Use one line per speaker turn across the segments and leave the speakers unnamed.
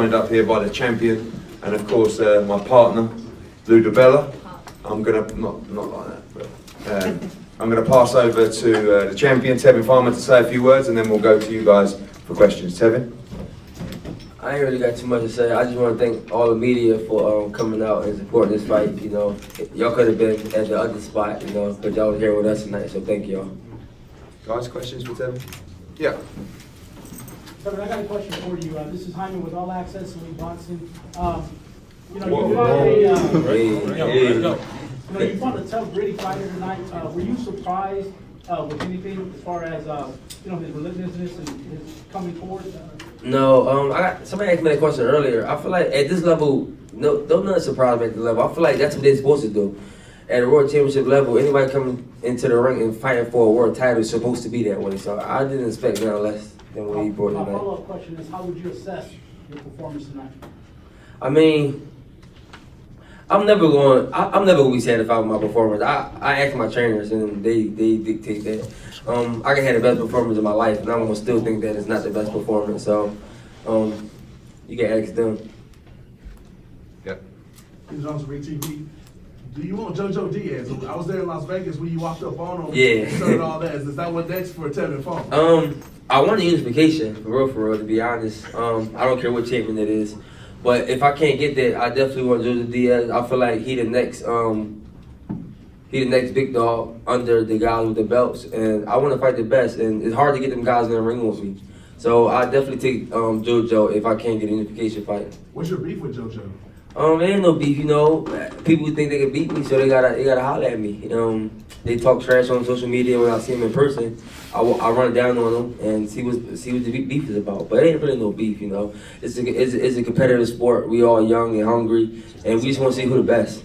joined up here by the champion and of course uh, my partner, Lou DiBella. I'm gonna not not like that, but um, I'm gonna pass over to uh, the champion Tevin Farmer to say a few words, and then we'll go to you guys for questions. Tevin.
I ain't really got too much to say. I just want to thank all the media for um, coming out and supporting this fight. You know, y'all could have been at the other spot, you know, but y'all here with us tonight, so thank y'all.
Guys, questions for Tevin? Yeah.
Kevin, I got a question for you. Uh, this is Hyman with All Access Lee Bronson. Um, you know,
Whoa.
you fought a, uh,
Hey, hey.
you know, you fought a tough, gritty fighter tonight. Uh, were you surprised uh, with anything as far as uh, you know his relentlessness and his coming forward? Uh,
No, um, I got somebody asked me that question earlier. I feel like at this level, no, don't nothing surprise me at the level. I feel like that's what they're supposed to do. At a world championship level, anybody coming into the ring and fighting for a world title is supposed to be that way. So I didn't expect nothing less than what he brought
My
tonight.
follow-up question is, how would you assess your performance tonight?
I mean, I'm never going. I, I'm never going to be satisfied with my performance. I, I ask my trainers, and they they dictate that. Um, I can have the best performance of my life, and I'm gonna still think that it's not the best performance. So, um, you can ask them.
Yep.
King Jones Ring TV. Do you want JoJo Diaz? I was there in Las Vegas when you walked up on him.
Yeah.
and started all that. Is that what next for Tevin Farmer?
Um, I want a unification for real, for real. To be honest, um, I don't care what champion it is, but if I can't get that, I definitely want Joseph Diaz. I feel like he the next, um, he the next big dog under the guys with the belts, and I want to fight the best. And it's hard to get them guys in the ring with me, so I definitely take um, JoJo if I can't get a unification fight.
What's your beef with JoJo?
Um, there ain't no beef, you know. People think they can beat me, so they gotta they gotta holler at me. Um, they talk trash on social media when I see them in person. I, I run down on them and see what see what the beef is about. But it ain't really no beef, you know. It's a it's a, it's a competitive sport. We all young and hungry, and we just want to see who the best.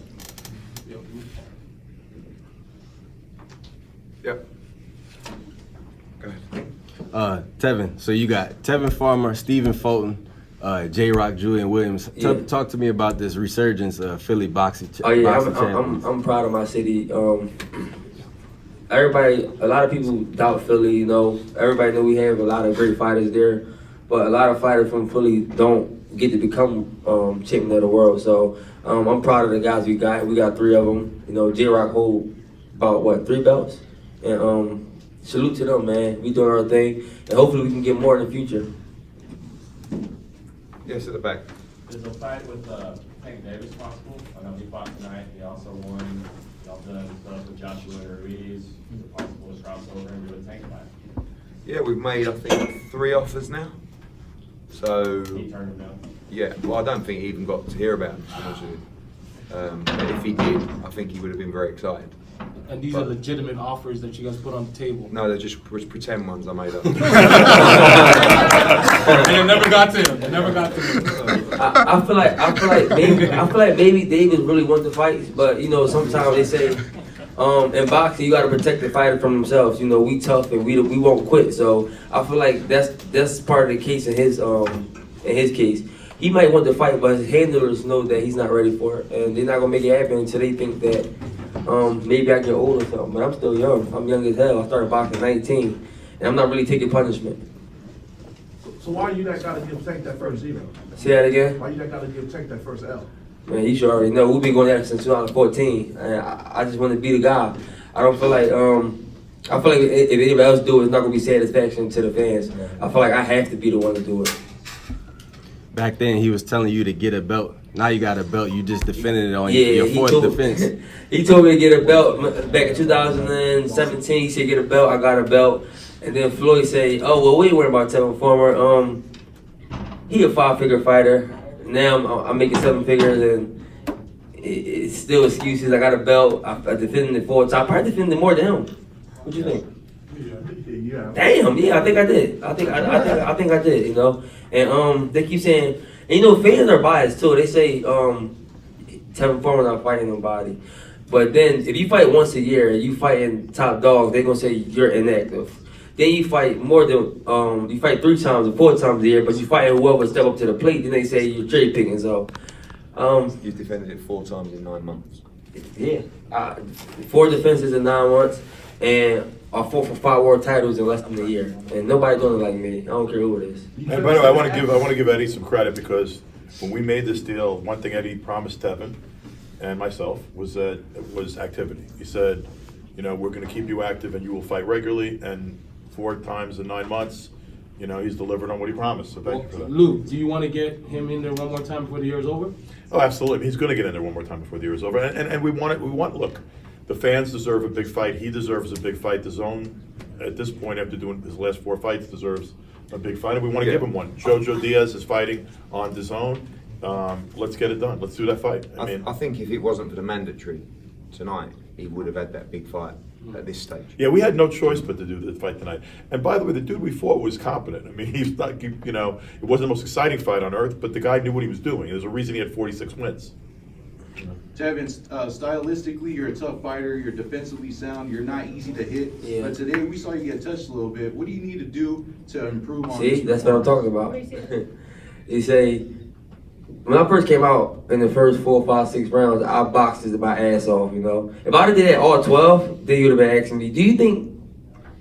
Yep. Go ahead.
Uh, Tevin, so you got Tevin Farmer, Stephen Fulton, uh, J Rock, Julian Williams. T-
Yeah.
Talk to me about this resurgence of Philly boxing. ch-
Oh yeah,
boxing
I'm, I'm, I'm. I'm proud of my city. Um, everybody, a lot of people doubt Philly. You know, everybody know we have a lot of great fighters there, but a lot of fighters from Philly don't get to become um, champion of the world. So um, I'm proud of the guys we got. We got three of them. You know, J Rock hold about what three belts, and um, salute to them, man. We doing our thing, and hopefully we can get more in the future.
Yes, at the back.
Is a fight with uh, Tank Davis possible? I know he fought tonight. He also won. Y'all done stuff with Joshua Ruiz. Is it possible to cross over and do a Tank fight?
Yeah, we've made I think three offers now. So
He turned him down.
yeah, well I don't think he even got to hear about it. To be honest with you. Um, but if he did, I think he would have been very excited.
And these are legitimate offers that you guys put on the table.
No, they're just pre- pretend ones I made up.
and it never got to him. It never got to him.
I, I feel like I feel like maybe I feel like maybe Davis really wants to fight, but you know sometimes they say um, in boxing you got to protect the fighter from themselves. You know we tough and we we won't quit. So I feel like that's that's part of the case in his um in his case. He might want to fight, but his handlers know that he's not ready for it, and they're not gonna make it happen until they think that um, maybe I get old or something. But I'm still young. I'm young as hell. I started boxing at 19, and I'm not really taking punishment.
So why you that gotta give Tank that first zero?
Say that again.
Why you that gotta give Tank that first L?
Man, you should already know. We've been going at it since 2014. And I, I just want to be the guy. I don't feel like um, I feel like if if anybody else do it, it's not gonna be satisfaction to the fans. I feel like I have to be the one to do it.
Back then, he was telling you to get a belt. Now you got a belt. You just defended it on
Yeah,
your
he
fourth
told,
defense.
he told me to get a belt back in 2017. He said get a belt. I got a belt, and then Floyd said, "Oh well, we ain't worried about Tevin Farmer. Um, he a five figure fighter. Now I'm, I'm making seven figures, and it, it's still excuses. I got a belt. I, I defended it four times. I probably defended more than him. What do you think?
Yeah.
Damn, yeah, I think I did. I think I, I think I think I did. You know, and um, they keep saying, and you know, fans are biased too. They say um, Tevin Farmer not fighting nobody, but then if you fight once a year and you fighting top dogs, they're gonna say you're inactive. Then you fight more than um, you fight three times or four times a year, but you fight whoever step up to the plate. Then they say you're cherry picking. So, um,
You've defended it four times in nine months.
Yeah, uh, four defenses in nine months, and I fought for five world titles in less than a year, and nobody doing it like me. I don't care who it is.
And by the way, I want to give I want to give Eddie some credit because when we made this deal, one thing Eddie promised Tevin and myself was that was activity. He said, you know, we're going to keep you active and you will fight regularly. And four times in nine months, you know, he's delivered on what he promised. So thank you for that.
Lou, do you want to get him in there one more time before the year is over?
Oh, absolutely. He's going to get in there one more time before the year is over. And, and, and we want it. We want. Look, the fans deserve a big fight. He deserves a big fight. DAZN, at this point, after doing his last four fights, deserves a big fight, and we want to
Yeah.
give him one. Jojo Diaz is fighting on DAZN. Um, let's get it done. Let's do that fight. I
I,
mean,
I think if it wasn't for the mandatory tonight, he would have had that big fight. At this stage.
yeah, we had no choice but to do the fight tonight. And by the way, the dude we fought was competent. I mean, he's not. You know, it wasn't the most exciting fight on earth, but the guy knew what he was doing. There's a reason he had 46 wins.
Tevin, uh, stylistically, you're a tough fighter. You're defensively sound. You're not easy to hit.
Yeah.
But today we saw you get touched a little bit. What do you need to do to improve on?
See,
this
that's what I'm talking about. you say, when I first came out in the first four, five, six rounds, I boxed my ass off, you know. If I'd have did that all 12, then you'd have been asking me, do you think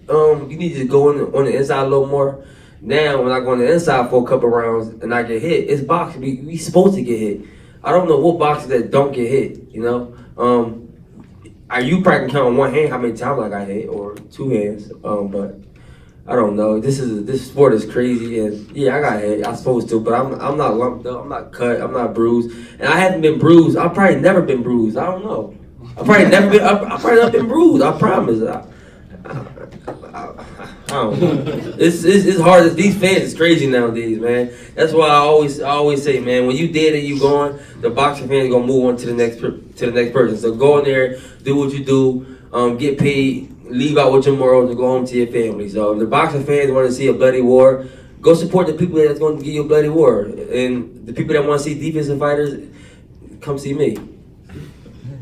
um, you need to go in, on the inside a little more? Now, when I go on the inside for a couple rounds and I get hit, it's boxing. We, we supposed to get hit. I don't know what boxers that don't get hit, you know. Um, are you probably can count on one hand how many times I got hit, or two hands. Um, but I don't know. This is this sport is crazy, and yeah, I got hit. I supposed to, but I'm I'm not lumped up. I'm not cut. I'm not bruised, and I haven't been bruised. I've probably never been bruised. I don't know. I probably never been. I, probably never been bruised. I promise. I, I, I, I don't know. It's, it's it's hard. These fans is crazy nowadays, man. That's why I always I always say, man, when you dead and you gone, the boxing fans gonna move on to the next to the next person. So go in there, do what you do, um, get paid, leave out with your morals, and go home to your family. So if the boxing fans want to see a bloody war, go support the people that's going to give you a bloody war, and the people that want to see defensive fighters, come see me.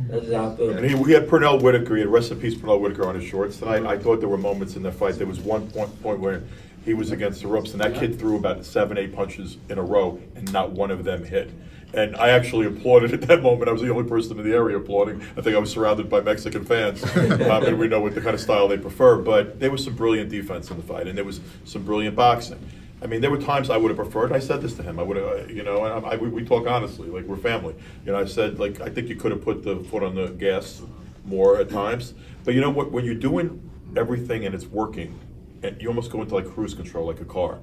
That's.
And he, we had Pernell Whitaker. He had rest in peace Pernell Whitaker on his shorts tonight. I thought there were moments in the fight. There was one point, point where he was against the ropes, and that kid threw about seven, eight punches in a row, and not one of them hit. And I actually applauded at that moment. I was the only person in the area applauding. I think I was surrounded by Mexican fans, um, and we know what the kind of style they prefer. But there was some brilliant defense in the fight, and there was some brilliant boxing. I mean, there were times I would have preferred. I said this to him. I would have, uh, you know, and I, I, we, we talk honestly, like we're family. You know, I said, like, I think you could have put the foot on the gas more at times. But you know what? When you're doing everything and it's working, and you almost go into like cruise control, like a car.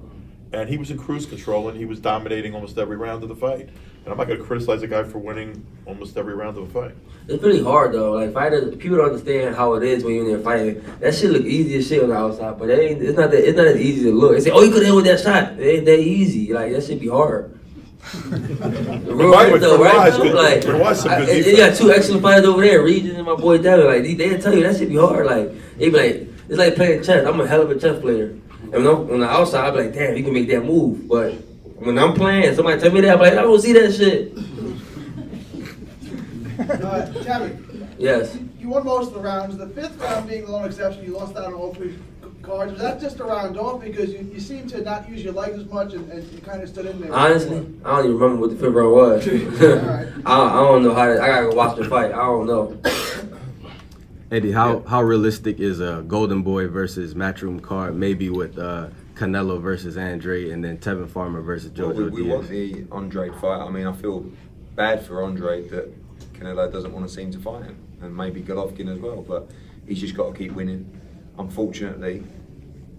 And he was in cruise control, and he was dominating almost every round of the fight. And I'm not going to criticize a guy for winning almost every round of a fight.
It's pretty hard though. Like fighters, people don't understand how it is when you're in there fighting. That shit look easy as shit on the outside, but it ain't. It's not that. It's not as easy to look. They say, "Oh, you could hit with that shot." It ain't that easy. Like that should be hard. The real
By the way,
life though, right?
is good-
Like,
Benoit is some
you got two excellent fighters over there, Regis and my boy Devin. Like they, they'll tell you that should be hard. Like they be like, it's like playing chess. I'm a hell of a chess player, and when I'm on the outside, I be like, damn, you can make that move. But when I'm playing, somebody tell me that, I'm like, I don't see that shit.
Uh, Tabby,
Yes.
you won most of the rounds. The fifth round being the lone exception, you lost out on all three cards. Was that just a round off because you, you seem to not use your legs as much and, and you kind of stood in there?
Honestly, I don't even remember what the fifth round was. I, I don't know how. To, I gotta go watch the fight. I don't know.
Eddie, how, how realistic is a Golden Boy versus Matchroom card? Maybe with uh, Canelo versus Andre, and then Tevin Farmer versus
Well,
Jojo
we, we want the Andre fight. I mean, I feel bad for Andre that Canelo doesn't want to seem to fight him, and maybe Golovkin as well. But he's just got to keep winning. Unfortunately,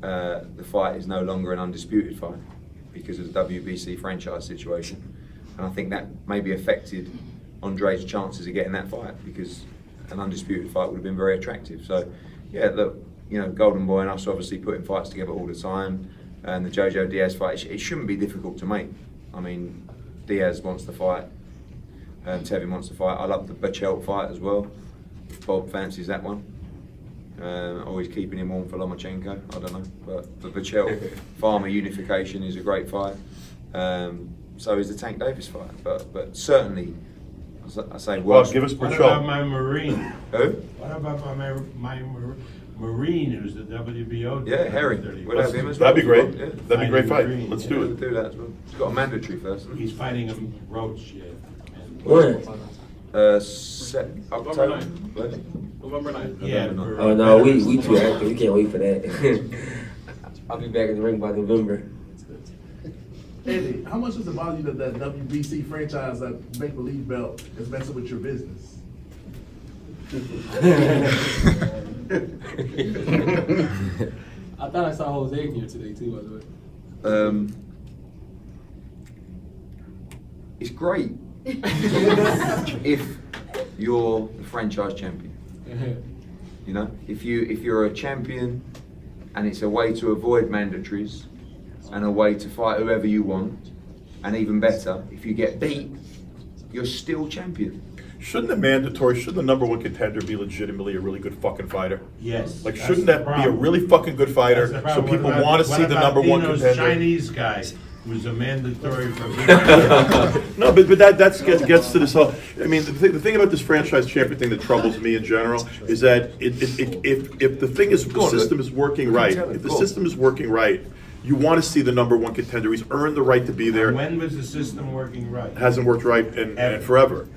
uh, the fight is no longer an undisputed fight because of the WBC franchise situation, and I think that maybe affected Andre's chances of getting that fight because an undisputed fight would have been very attractive. So, yeah, look, you know, Golden Boy and us obviously putting fights together all the time, and the Jojo Diaz fight, it, sh- it shouldn't be difficult to make. I mean, Diaz wants to fight, um, Tevin wants to fight. I love the Berchelt fight as well. Bob fancies that one. Um, always keeping him on for Lomachenko. I don't know, but the Berchelt Farmer unification is a great fight. Um, so is the Tank Davis fight, but but certainly, I s- I say,
Well,
worst-
give us
What about
Berchelt.
my Marine?
Who?
What about my, my Mar- Marine who's the WBO?
Yeah, Harry. We'll have him as
That'd be great.
Yeah.
That'd be a great fight.
Green.
Let's
Yeah,
do
we'll
it.
do that as well. He's got a mandatory first.
He's fighting a Roach, yeah. And-
When?
Uh, set, October.
November 9th.
Yeah.
November
for-
Oh no, we we too active. We can't wait for that. I'll be back in the ring by November.
Eddie, how much does it bother you that that WBC franchise, that make believe belt, is messing with your business?
I thought I saw Jose in here today too, by the way.
Um, it's great if you're the franchise champion. You know, if you if you're a champion, and it's a way to avoid mandatories, and a way to fight whoever you want, and even better, if you get beat, you're still champion.
Shouldn't the mandatory, should the number one contender be legitimately a really good fucking fighter?
Yes.
Like, shouldn't that be a really fucking good fighter, so people
about-
want to see the
about
number one contender?
Chinese guy was a mandatory for.
No, but, but that, that's, gets, gets to this whole, I mean, the thing, the thing about this franchise champion thing that troubles me in general is that it, it, it, if, if the thing is, the system is working right, if the system is working right, you want to see the number one contender, he's earned the right to be there.
When was the system working right?
hasn't worked right in, in forever.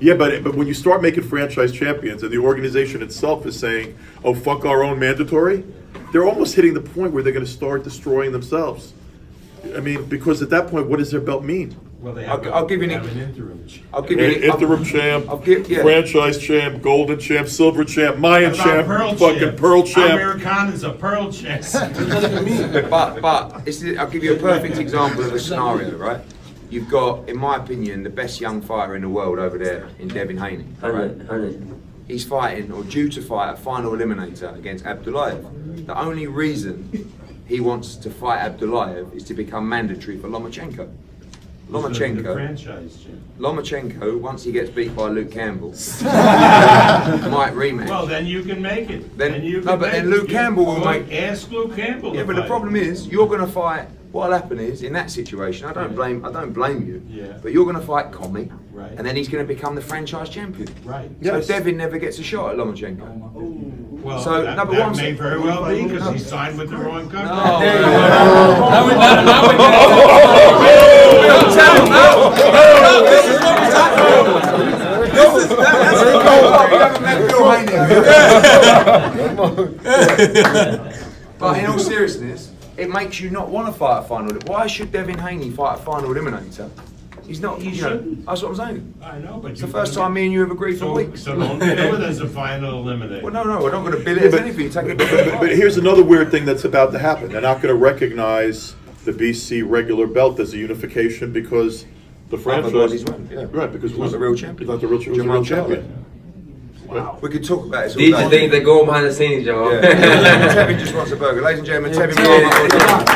Yeah, but but when you start making franchise champions and the organization itself is saying, "Oh fuck our own mandatory," they're almost hitting the point where they're going to start destroying themselves. I mean, because at that point, what does their belt mean?
Well, they
I'll-
have,
I'll give you an
have an interim. ch-
I'll give you an,
Interim
I'll-
champ,
I'll give, yeah.
franchise champ, golden champ, silver champ, Mayan
What about
champ,
Pearl
fucking
champ?
pearl champ.
Americana's a pearl champ.
but but it's, I'll give you a perfect example of a scenario, right? You've got, in my opinion, the best young fighter in the world over there in Devin Haney. Right?
Hundred, hundred.
He's fighting or due to fight a final eliminator against Abdullayev. The only reason he wants to fight Abdullayev is to become mandatory for Lomachenko.
The- the
Lomachenko.
franchise.
Lomachenko, once he gets beat by Luke Campbell, might rematch.
Well, then you can make it.
Then-
you can.
no,
can
but then
make it.
Luke Campbell will
Go
make-
Ask Luke Campbell.
Yeah,
to
but the problem is, you're going to fight. What'll happen is, in that situation, I don't blame, I don't blame you.
Yeah.
But you're going to fight Commey,
Right.
and then he's going to become the franchise champion.
Right.
Yes.
So Devin never gets a shot at Lomachenko.
Oh Well,
So,
that,
no, but
that
what I'm
may very well be because
No.
he signed with the wrong company.
No.
Now we- now- now we
But in all seriousness, it makes you not want to fight a final. Why should Devin Haney fight a final eliminator? He's not.
He
you know,
shouldn't.
that's what I'm saying.
I know, but
It's the first time me and you have agreed for
So,
weeks.
so don't bill it as a final eliminator.
Well, no, no, we're not going to bill it as anything. Take it.
But, but- but here's another weird thing that's about to happen. They're not going to recognize the BC regular belt as a unification because the franchise.
Otherwise he's won, yeah.
Right, because
He's not the real champion.
He's not the real, he's the real
Charlo.
champion.
We could talk about this all
These are
day.
things that go on behind the scenes, y'all.
Yeah. Tevin just wants a burger. Ladies and gentlemen, Tevin Farmer.